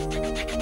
Thank you.